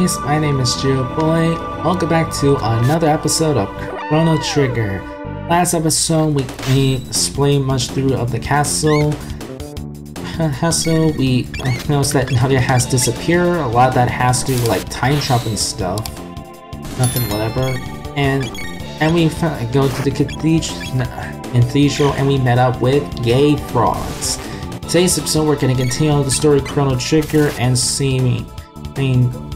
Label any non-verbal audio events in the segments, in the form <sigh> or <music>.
guys, my name is Geo Boy. Welcome back to another episode of Chrono Trigger. Last episode, we, we explained much through of the castle. <laughs> Castle, we noticed that Nadia has disappeared. A lot of that has to do with like time traveling stuff. Nothing, whatever. And and we go to the cathedral, and we met up with gay frogs. Today's episode, we're going to continue the story Chrono Trigger and see Queen,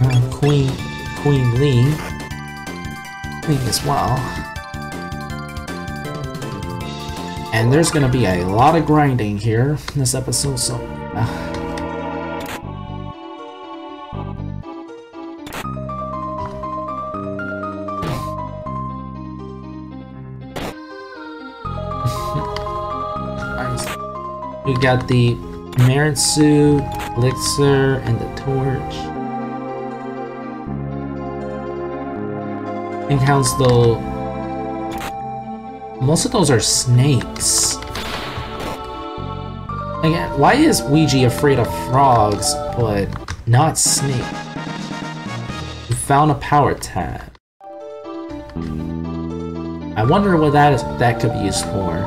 uh, Queen, Queen Leene, Queen as well. And there's gonna be a lot of grinding here in this episode, so. Uh, <laughs> we got the merit suit, elixir, and the torch. Counts though. Most of those are snakes. Again, why is Ouija afraid of frogs, but not snake? We found a power tab. I wonder what that is that could be used for.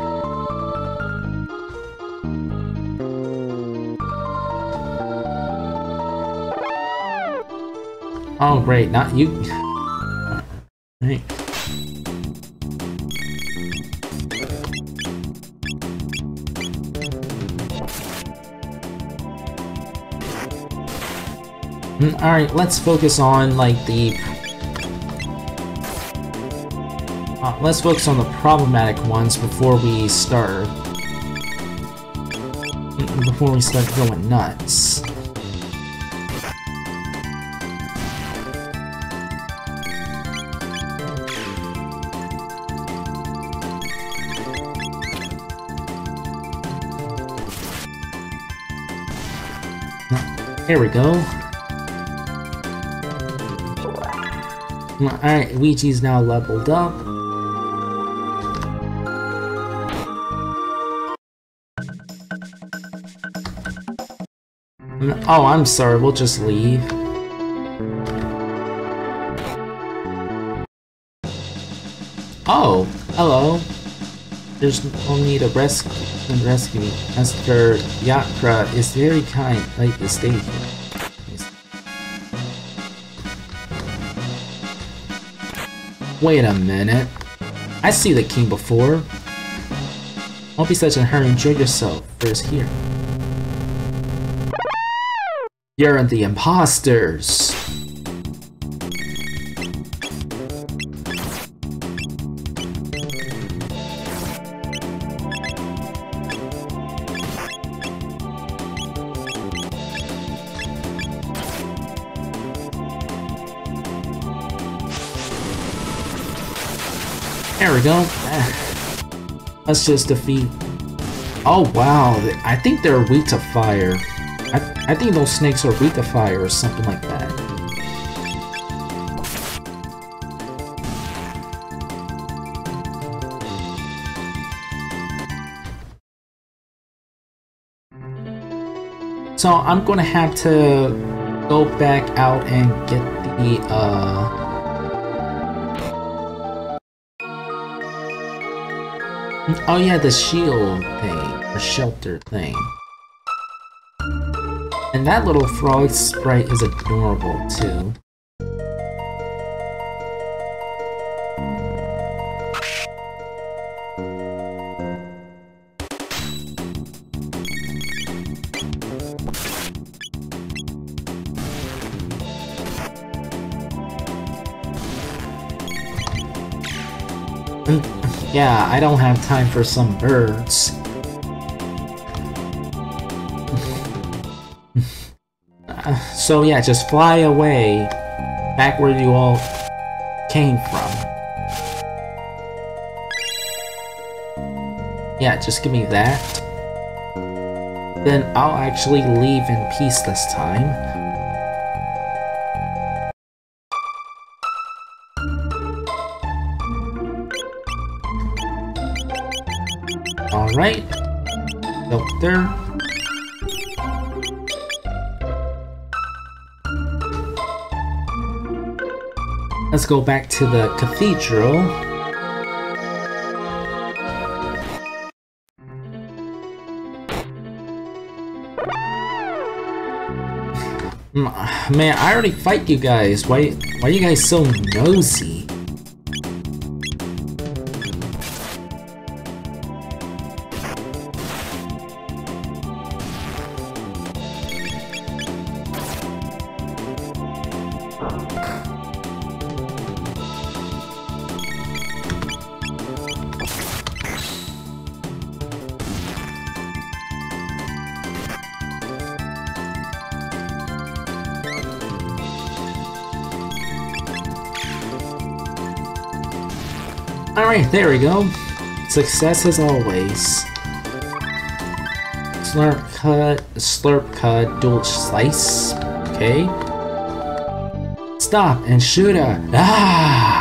Oh, great, not you. <laughs> Hmm, alright, let's focus on, like, the... Uh, let's focus on the problematic ones before we start... Hmm, before we start going nuts. Here we go. Alright, Ouija's now leveled up. Oh, I'm sorry, we'll just leave. Oh, hello. There's no need to rescue and rescue me. Master Yakra is very kind. Like to stay here. Wait a minute. I see the king before. Don't be such a hurry. Enjoy yourself. First here. You're the imposters. We go. Let's just defeat... Oh wow, I think they're weak to fire. I, I think those snakes are weak to fire or something like that. So I'm gonna have to go back out and get the uh Oh yeah, the shield thing, or shelter thing. And that little frog sprite is adorable too. Yeah, I don't have time for some birds. <laughs> so yeah, just fly away back where you all came from. Yeah, just give me that. Then I'll actually leave in peace this time. Alright. Filter. Let's go back to the cathedral. Hmm, man, I already fight you guys. Why, why are you guys so nosy? Alright, there we go. Success as always. Slurp cut, slurp cut, dual slice. Okay. Stop and shoot her. Ah!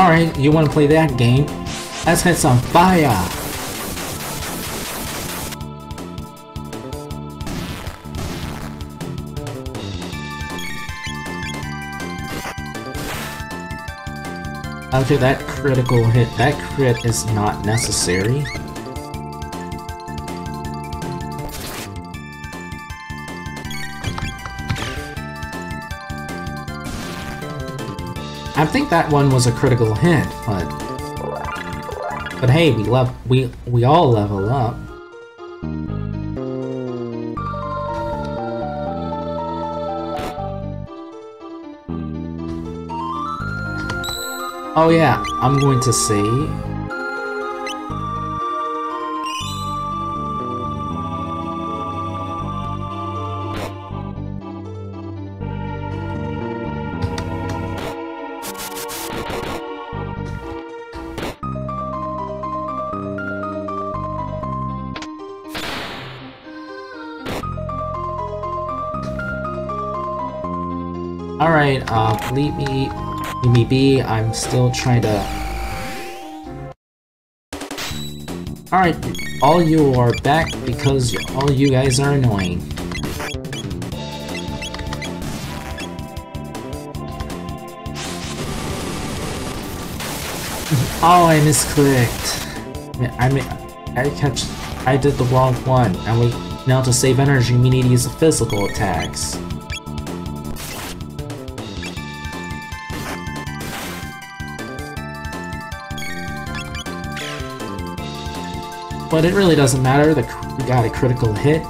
Alright, you wanna play that game? Let's hit some fire! After that critical hit, that crit is not necessary. I think that one was a critical hit, but... But hey, we love we we all level up. Oh yeah, I'm going to say Alright, uh, leave me, leave me be, I'm still trying to... Alright, all you are back because all you guys are annoying. oh, I misclicked. I mean, I catch, I did the wrong one, and we, now to save energy, we need to use the physical attacks. But it really doesn't matter, the, we got a critical hit.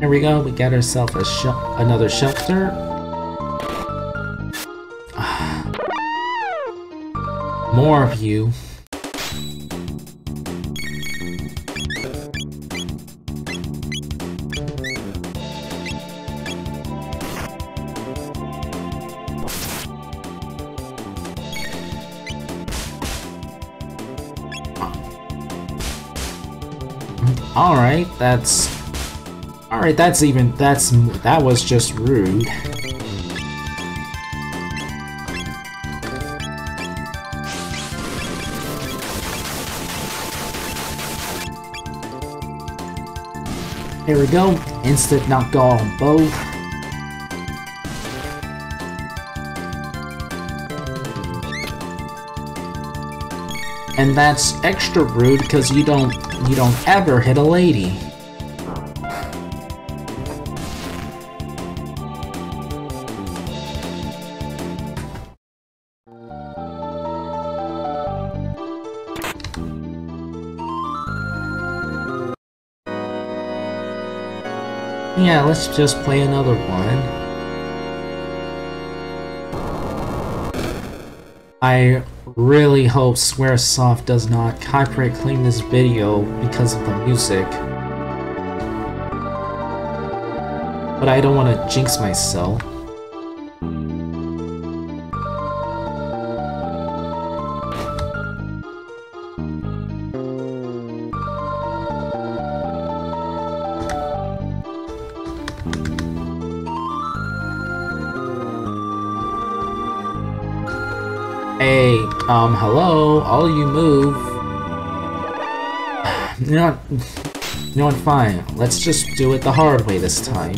There we go, we got ourselves a sh another shelter. <sighs> More of you. That's... Alright, that's even... That's... That was just rude. Here we go. Instant knock on both. And that's extra rude because you don't you don't ever hit a lady. Yeah, let's just play another one. I really hope Squaresoft does not copyright claim this video because of the music. but I don't want to jinx myself. Um, hello, all you move. <sighs> You know what? You know what, fine. Let's just do it the hard way this time.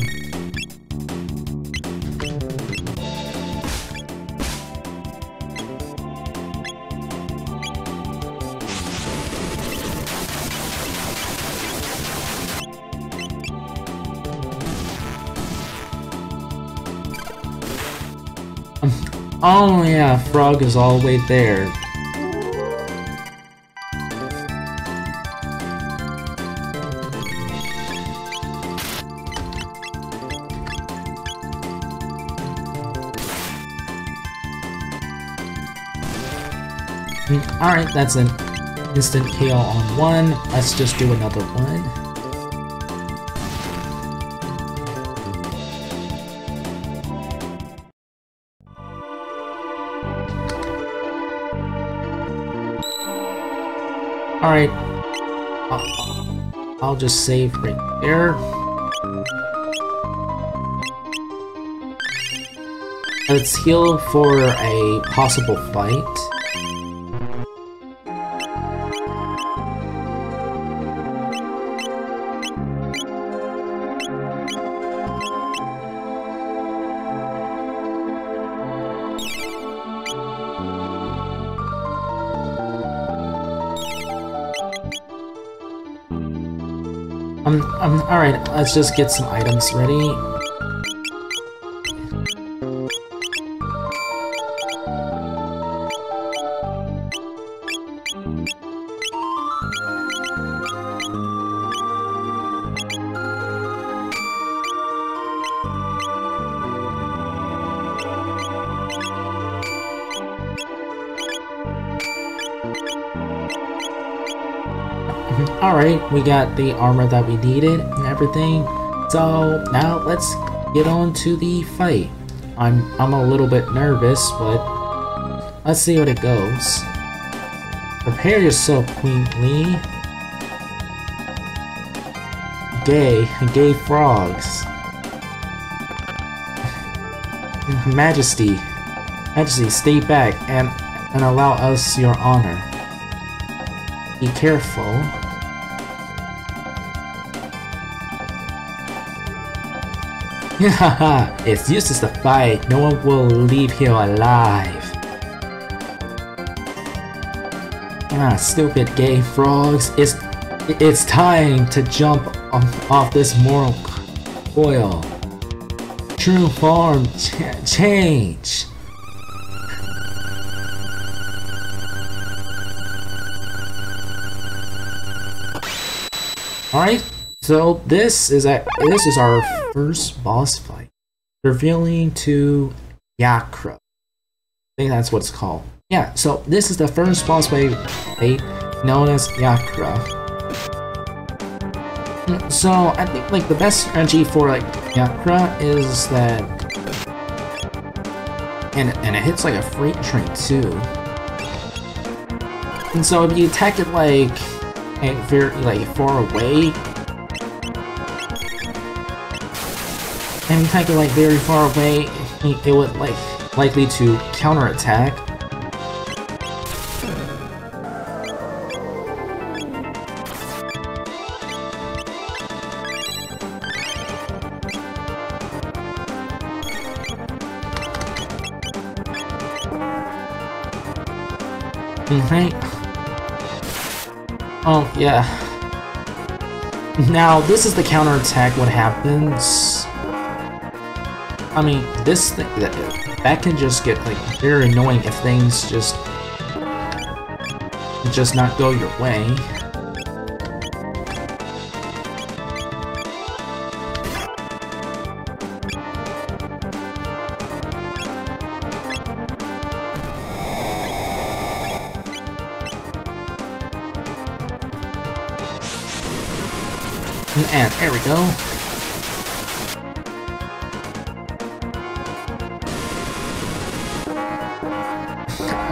Oh yeah, Frog is all the way there. Hmm, alright, that's an instant KO on one. Let's just do another one. Alright. I'll, just save right there. Let's heal for a possible fight. Um, um, alright, let's just get some items ready. Mm-hmm. Alright, we got the armor that we needed and everything. So now let's get on to the fight. I'm I'm a little bit nervous, but let's see what it goes. Prepare yourself, Queen Leene. Gay, gay frogs. <laughs> Majesty, Majesty, stay back and and allow us your honor. Be careful. <laughs> it's useless to fight. No one will leave here alive. Ah, stupid gay frogs. It's it's time to jump off off this moral coil. True form ch change. Alright, so this is a this is our first boss fight, revealing to Yakra. I think that's what it's called. Yeah, so this is the first boss fight known as Yakra. So I think like the best strategy for like Yakra is that and and it hits like a freight train too. And so if you attack it like very like far away, and attack it like very far away, it would like likely to counterattack. Right. Oh, yeah. Now, this is the counterattack what happens I mean, this thing, that, that can just get, like, very annoying if things just, just not go your way. And there we go.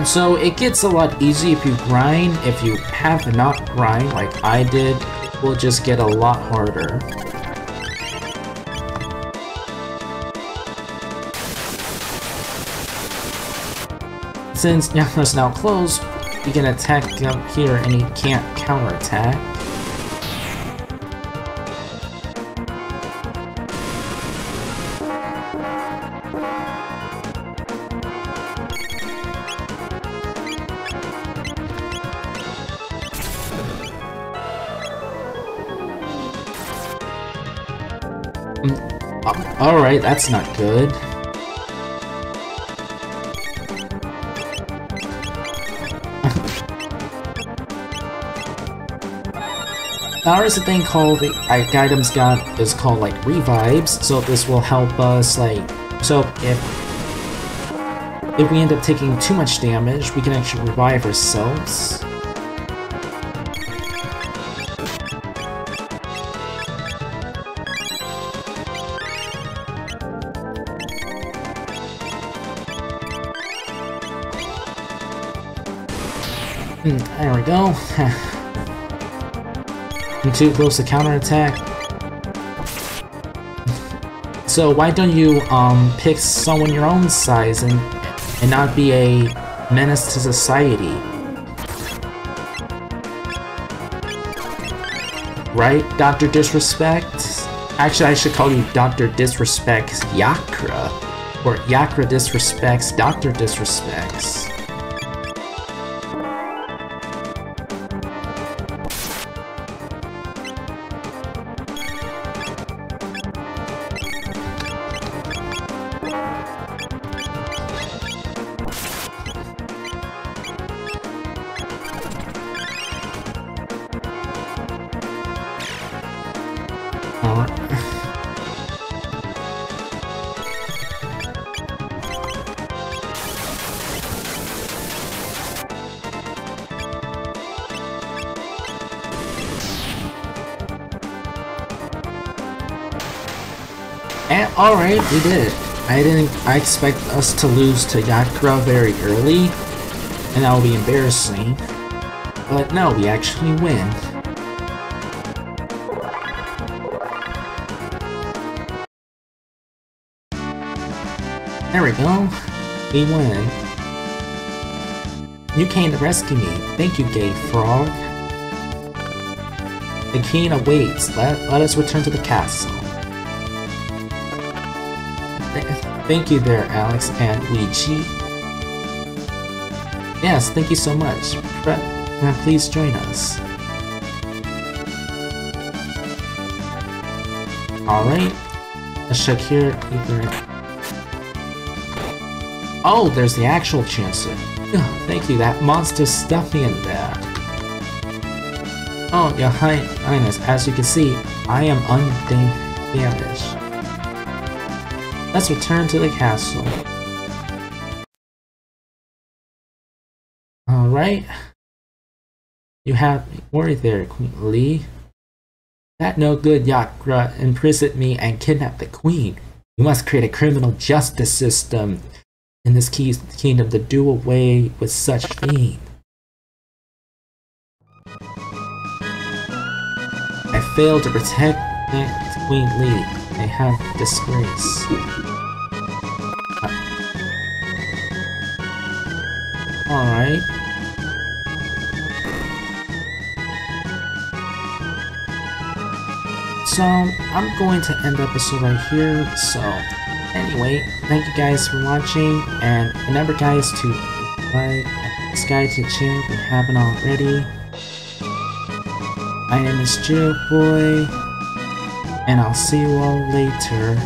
So it gets a lot easier if you grind. If you have not grind like I did, it will just get a lot harder. Since Yakra's now closed, you can attack up here and he can't counterattack. Alright, that's not good. <laughs> Now there's a thing called the items got is called like revives, so this will help us like so if if we end up taking too much damage, we can actually revive ourselves. There we go. <laughs> Too close to counterattack. So why don't you um pick someone your own size and and not be a menace to society? Right, Dr. Disrespect? Actually, I should call you Dr. Disrespects Yakra. Or Yakra Disrespects Dr. Disrespects. And alright, we did it. I didn't I expect us to lose to Yakra very early, and that will be embarrassing. But no, we actually win. There we go. We win. You came to rescue me. Thank you, gay frog. The king awaits. Let, let us return to the castle. Thank you there, Alex and Luigi. Yes, thank you so much. Now please join us. Alright. Let's check here. Oh, there's the actual Chancellor. Oh, thank you, that monster stuffed me in there. Oh, your Highness, as you can see, I am undamaged. Let's return to the castle. Alright. You have me worried there, Queen Leene. That no good Yakra imprisoned me and kidnapped the queen. You must create a criminal justice system in this kingdom to do away with such fiend. I failed to protect Queen Leene. I have disgrace. Alright. So, I'm going to end the episode right here. So, anyway, thank you guys for watching, and remember guys to like, subscribe to the channel if you haven't already. My name is Boy, and I'll see you all later.